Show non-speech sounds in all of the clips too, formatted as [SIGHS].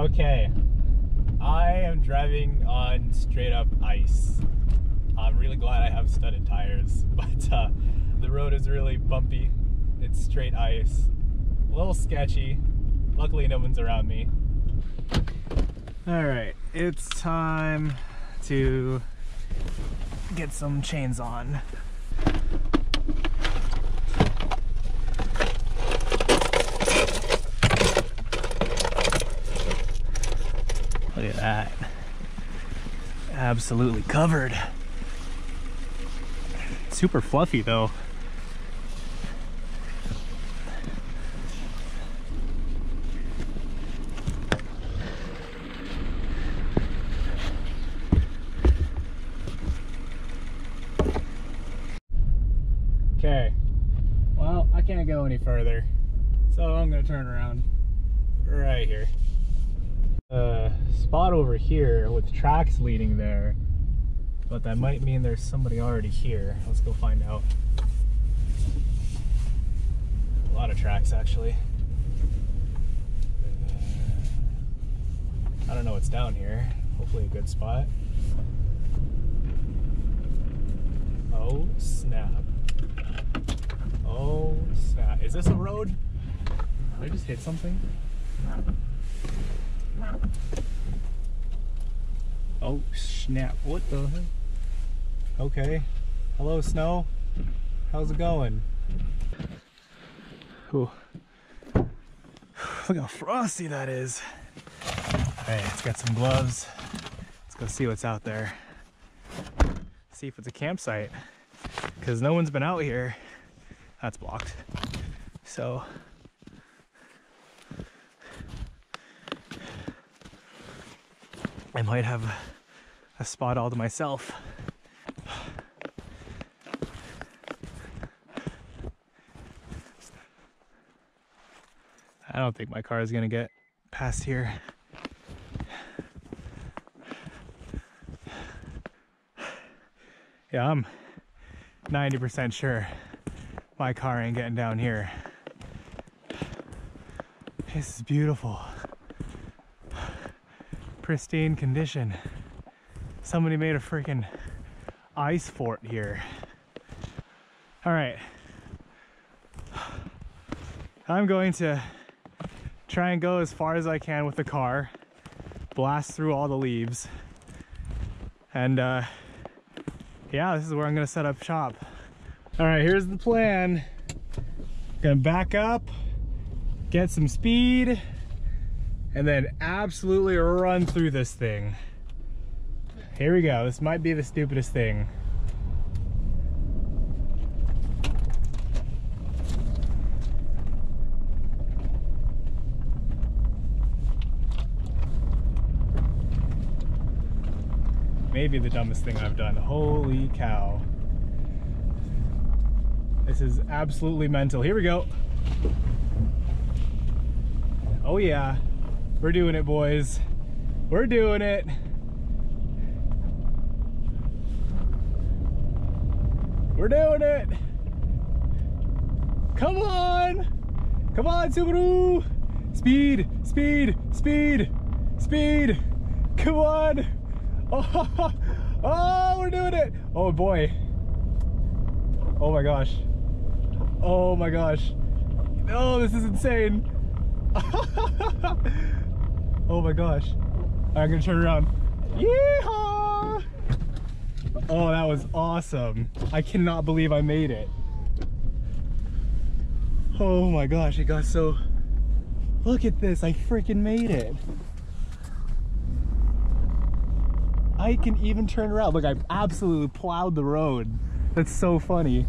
Okay, I am driving on straight up ice. I'm really glad I have studded tires, [LAUGHS] but uh, the road is really bumpy. It's straight ice, a little sketchy. Luckily, no one's around me. All right, it's time to get some chains on. Look at that. Absolutely covered. Super fluffy though. Okay. Well, I can't go any further. So I'm gonna turn around right here. A spot over here with tracks leading there, but that might mean there's somebody already here. Let's go find out. A lot of tracks actually. I don't know what's down here. Hopefully a good spot. Oh snap. Oh snap. Is this a road? Did I just hit something? Oh snap. What the heck? Okay. Hello, snow. How's it going? Ooh. Look how frosty that is. Alright, let's get some gloves. Let's go see what's out there. See if it's a campsite. Because no one's been out here. That's blocked. So I might have a spot all to myself. I don't think my car is gonna get past here. Yeah, I'm 90% sure my car ain't getting down here. This is beautiful. Pristine condition. Somebody made a freaking ice fort here. All right. I'm going to try and go as far as I can with the car, blast through all the leaves, and uh, yeah, this is where I'm gonna set up shop. All right, here's the plan. Gonna back up, get some speed, and then absolutely run through this thing. Here we go. This might be the stupidest thing. Maybe the dumbest thing I've done. Holy cow. This is absolutely mental. Here we go. Oh yeah, we're doing it boys. We're doing it. We're doing it. Come on. Come on, Subaru. Speed, speed, speed, speed. Come on. Oh, [LAUGHS] oh, we're doing it. Oh boy. Oh my gosh. Oh my gosh. Oh, this is insane. [LAUGHS] oh my gosh. I'm gonna turn around. Yeehaw! Oh, that was awesome. I cannot believe I made it. Oh my gosh, it got so... Look at this, I freaking made it. I can even turn around. Look, I absolutely plowed the road. That's so funny.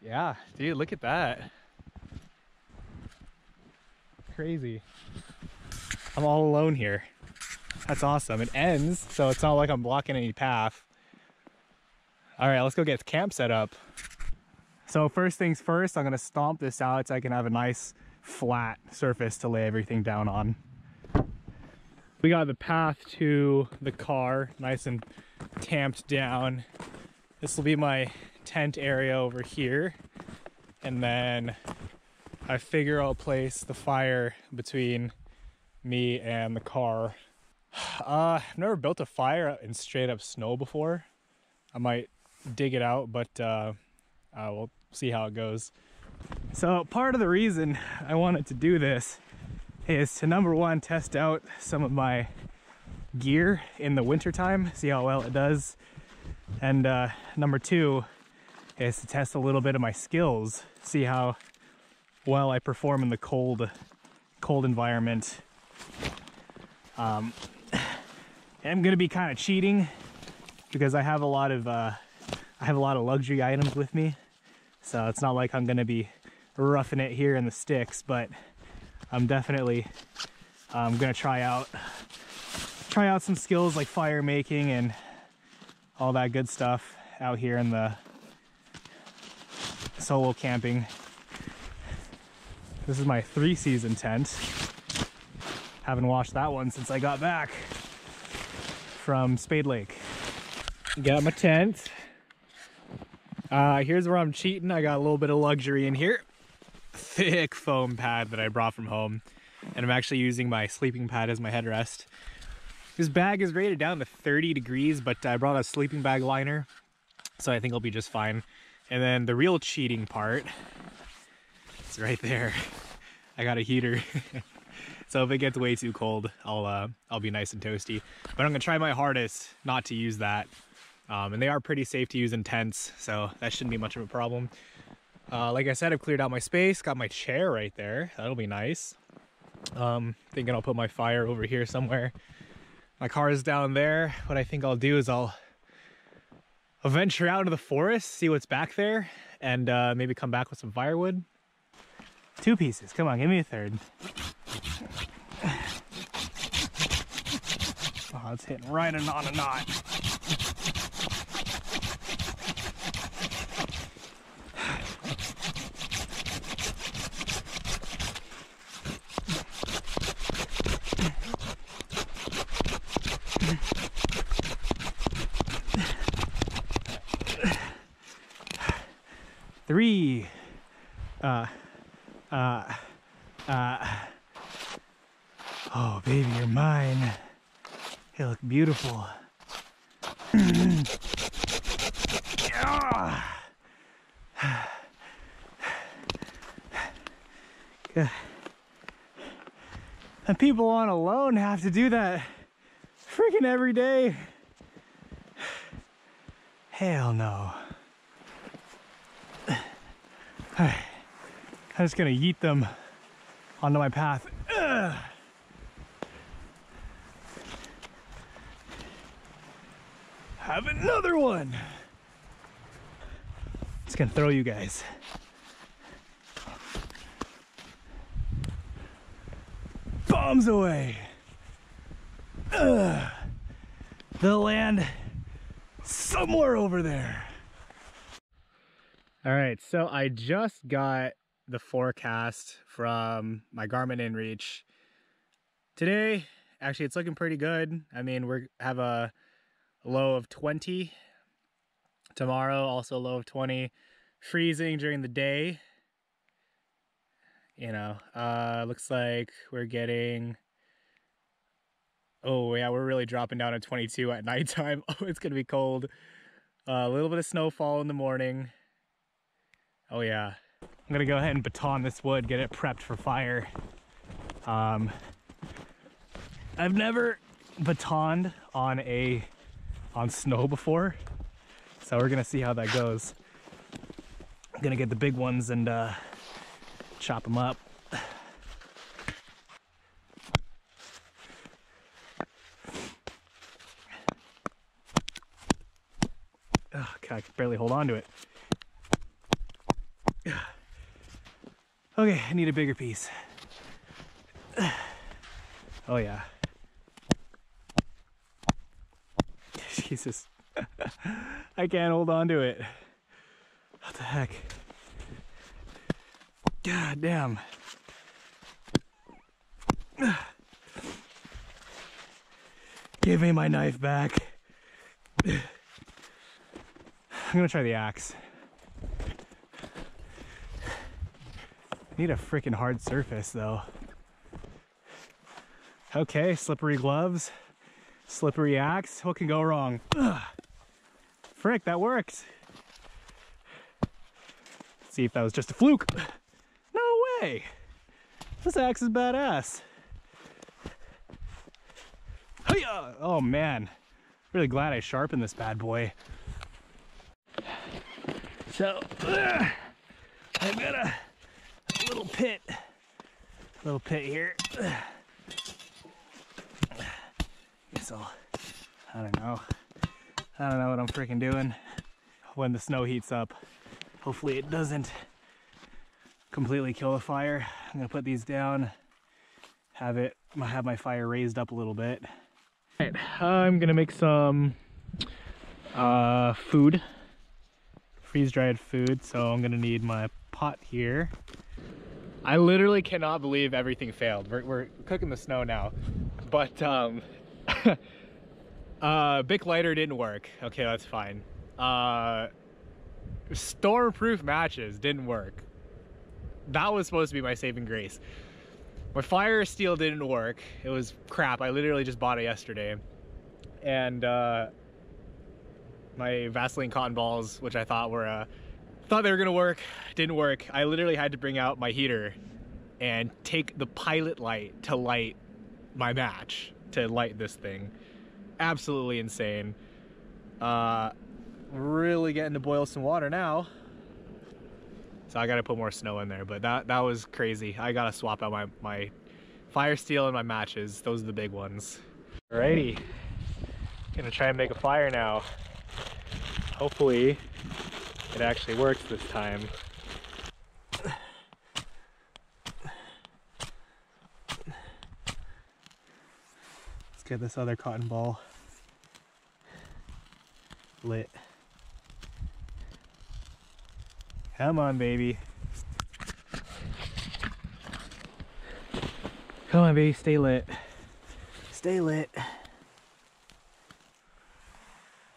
Yeah, dude, look at that. Crazy. I'm all alone here. That's awesome. It ends, so it's not like I'm blocking any path. All right, let's go get camp set up. So first things first, I'm gonna stomp this out so I can have a nice flat surface to lay everything down on. We got the path to the car nice and tamped down. This will be my tent area over here. And then I figure I'll place the fire between me and the car. Uh, I've never built a fire in straight up snow before. I might dig it out, but uh, uh, we'll see how it goes. So part of the reason I wanted to do this is to number one, test out some of my gear in the wintertime, see how well it does. And uh, number two is to test a little bit of my skills, see how well I perform in the cold, cold environment. Um, I'm gonna be kind of cheating because I have a lot of uh, I have a lot of luxury items with me, so it's not like I'm gonna be roughing it here in the sticks, but I'm definitely um, gonna try out try out some skills like fire making and all that good stuff out here in the solo camping. This is my three season tent. Haven't washed that one since I got back from Spade Lake. Got my tent. Uh, here's where I'm cheating. I got a little bit of luxury in here. Thick foam pad that I brought from home. And I'm actually using my sleeping pad as my headrest. This bag is rated down to 30 degrees, but I brought a sleeping bag liner, so I think I'll be just fine. And then the real cheating part is right there. [LAUGHS] I got a heater. [LAUGHS] so if it gets way too cold, I'll uh, I'll be nice and toasty. But I'm gonna try my hardest not to use that. Um, and they are pretty safe to use in tents, so that shouldn't be much of a problem. Uh, like I said, I've cleared out my space, got my chair right there. That'll be nice. Um, thinking I'll put my fire over here somewhere. My car is down there. What I think I'll do is I'll, venture out into the forest, see what's back there, and uh, maybe come back with some firewood. Two pieces. Come on, give me a third. Oh, it's hitting right and on a knot. [SIGHS] three, uh, uh, oh, baby, you're mine. Beautiful. [SIGHS] And people on Alone have to do that freaking every day. Hell no. [SIGHS] I'm just gonna yeet them onto my path. Ugh. Have another one. It's gonna throw you guys. Bombs away. Ugh. The land somewhere over there. All right, so I just got the forecast from my Garmin InReach. Today, actually, it's looking pretty good. I mean, we have a low of 20. Tomorrow, also low of 20. Freezing during the day. You know, uh, looks like we're getting... Oh, yeah, we're really dropping down to 22 at [LAUGHS] nighttime. [LAUGHS] Oh, it's going to be cold. Uh, a little bit of snowfall in the morning. Oh yeah. I'm gonna go ahead and baton this wood, get it prepped for fire. Um, I've never batoned on a on snow before, so we're gonna see how that goes. I'm gonna get the big ones and uh, chop them up. Oh, God, I can barely hold on to it. Okay, I need a bigger piece. Oh yeah. Jesus. [LAUGHS] I can't hold on to it. What the heck? God damn. [SIGHS] Give me my knife back. [SIGHS] I'm gonna try the axe. Need a freaking hard surface though. Okay, slippery gloves, slippery axe. What can go wrong? Ugh. Frick, that worked. See if that was just a fluke. No way. This axe is badass. Hiya! Oh man, really glad I sharpened this bad boy. So, ugh, I've got a, a little pit, little pit here. Guess I'll, I don't know. I don't know what I'm freaking doing when the snow heats up. Hopefully it doesn't completely kill the fire. I'm gonna put these down, have it, have my fire raised up a little bit. Right, I'm gonna make some uh, food, freeze-dried food. So I'm gonna need my pot here. I literally cannot believe everything failed. We're, we're cooking the snow now, but um, [LAUGHS] uh, Bic lighter didn't work. Okay, that's fine. Uh, stormproof matches didn't work. That was supposed to be my saving grace. My fire steel didn't work. It was crap. I literally just bought it yesterday. And uh, my Vaseline cotton balls, which I thought were, uh, thought they were gonna work, didn't work. I literally had to bring out my heater and take the pilot light to light my match, to light this thing. Absolutely insane. Uh, really getting to boil some water now. So I gotta put more snow in there, but that, that was crazy. I gotta swap out my, my fire steel and my matches. Those are the big ones. Alrighty, gonna try and make a fire now. Hopefully it actually works this time. Get this other cotton ball lit. Come on, baby. Come on, baby, stay lit. Stay lit.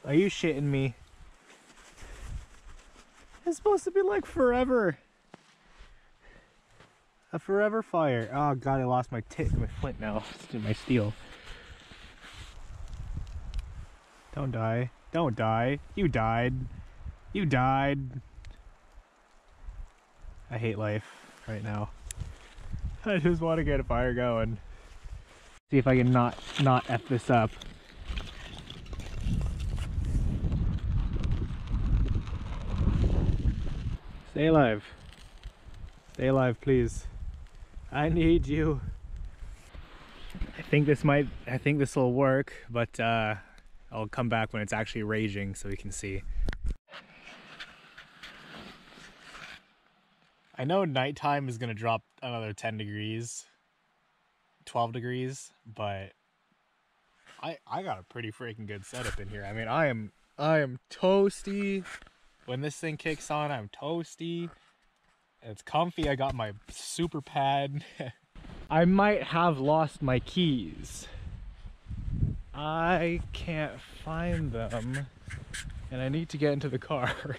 Are you shitting me? It's supposed to be like forever. A forever fire. Oh god, I lost my tit, my flint now. my steel. Don't die. Don't die. You died. You died. I hate life right now. [LAUGHS] I just want to get a fire going. See if I can not not F this up. Stay alive. Stay alive, please. I need you. I think this might, I think this will work, but uh, I'll come back when it's actually raging so we can see. I know nighttime is gonna drop another 10 degrees, 12 degrees, but I I got a pretty freaking good setup in here. I mean, I am I am toasty. When this thing kicks on, I'm toasty. It's comfy. I got my super pad. [LAUGHS] I might have lost my keys. I can't find them and I need to get into the car. [LAUGHS]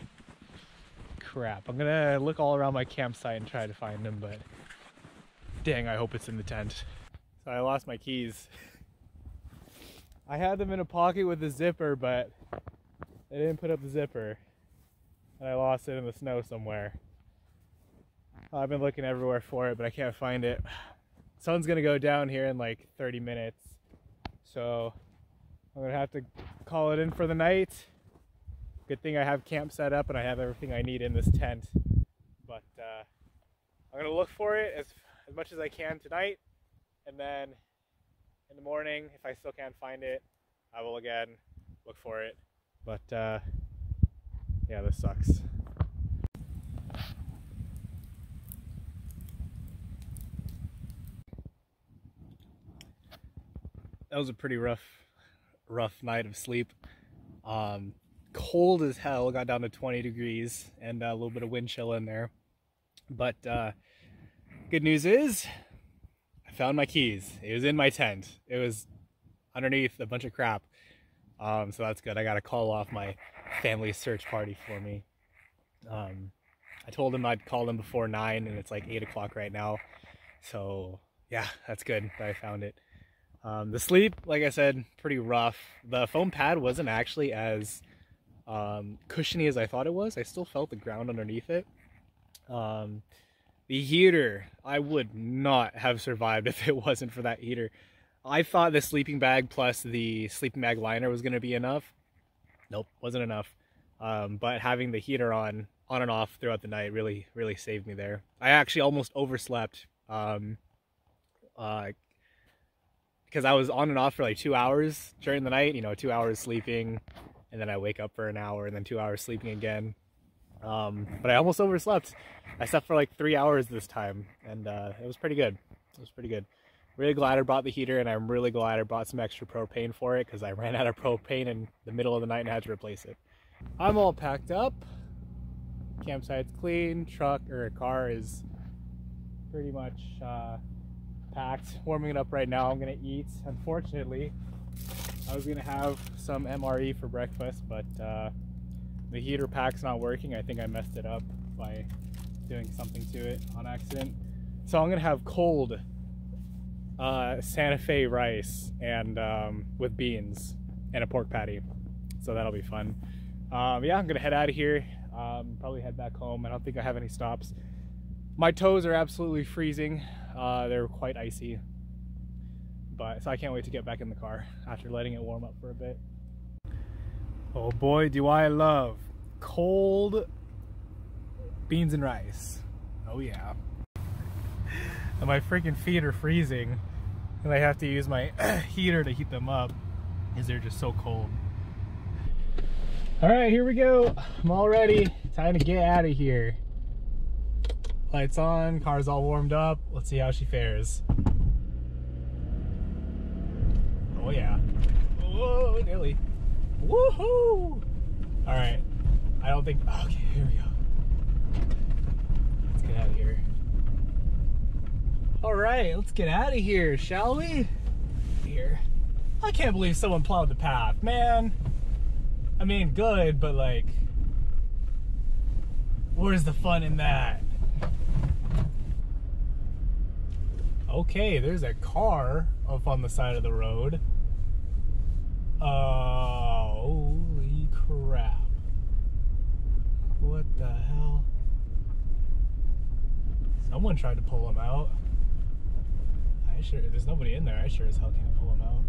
crap. I'm gonna look all around my campsite and try to find them, but dang, I hope it's in the tent. So I lost my keys. [LAUGHS] I had them in a pocket with a zipper, but I didn't put up the zipper. And I lost it in the snow somewhere. I've been looking everywhere for it, but I can't find it. [SIGHS] Sun's gonna go down here in like 30 minutes. So I'm gonna have to call it in for the night. Good thing I have camp set up and I have everything I need in this tent. But uh, I'm gonna look for it as, as much as I can tonight. And then in the morning, if I still can't find it, I will again look for it. But uh, yeah, this sucks. That was a pretty rough, rough night of sleep. Um, cold as hell, got down to 20 degrees and a little bit of wind chill in there. But uh, good news is I found my keys. It was in my tent. It was underneath a bunch of crap. Um, so that's good. I got to call off my family search party for me. Um, I told him I'd call him before nine, and it's like eight o'clock right now. So yeah, that's good that I found it. Um, the sleep, like I said, pretty rough. The foam pad wasn't actually as um, cushiony as I thought it was. I still felt the ground underneath it. Um, the heater, I would not have survived [LAUGHS] if it wasn't for that heater. I thought the sleeping bag plus the sleeping bag liner was going to be enough. Nope, wasn't enough. Um, but having the heater on, on and off throughout the night really, really saved me there. I actually almost overslept um, uh, because I was on and off for like two hours during the night, you know, two hours sleeping, and then I wake up for an hour and then two hours sleeping again. Um, but I almost overslept. I slept for like three hours this time, and uh, it was pretty good. It was pretty good. Really glad I brought the heater, and I'm really glad I brought some extra propane for it because I ran out of propane in the middle of the night and had to replace it. I'm all packed up. Campsite's clean. Truck or car is pretty much uh, packed. Warming it up right now. I'm gonna eat. Unfortunately, I was gonna have some MRE for breakfast, but uh, the heater pack's not working. I think I messed it up by doing something to it on accident. So I'm gonna have cold uh, Santa Fe rice and um, with beans and a pork patty. So that'll be fun. Um, yeah, I'm gonna head out of here. Um, probably head back home. I don't think I have any stops. My toes are absolutely freezing. Uh, they're quite icy. But so I can't wait to get back in the car after letting it warm up for a bit. Oh boy, do I love cold beans and rice. Oh yeah. And [LAUGHS] my freaking feet are freezing. And I have to use my [CLEARS THROAT] heater to heat them up because they're just so cold. All right, here we go. I'm all ready. Time to get out of here. Lights on, car's all warmed up. Let's see how she fares. Oh yeah. Whoa, nearly. Woohoo! All right. I don't think, okay, here we go. Let's get out of here. All right, let's get out of here, shall we? Here. I can't believe someone plowed the path, man. I mean, good, but like, where's the fun in that? Okay, there's a car up on the side of the road. Uh, holy crap. What the hell? Someone tried to pull him out. I sure, there's nobody in there. I sure as hell can't pull him out.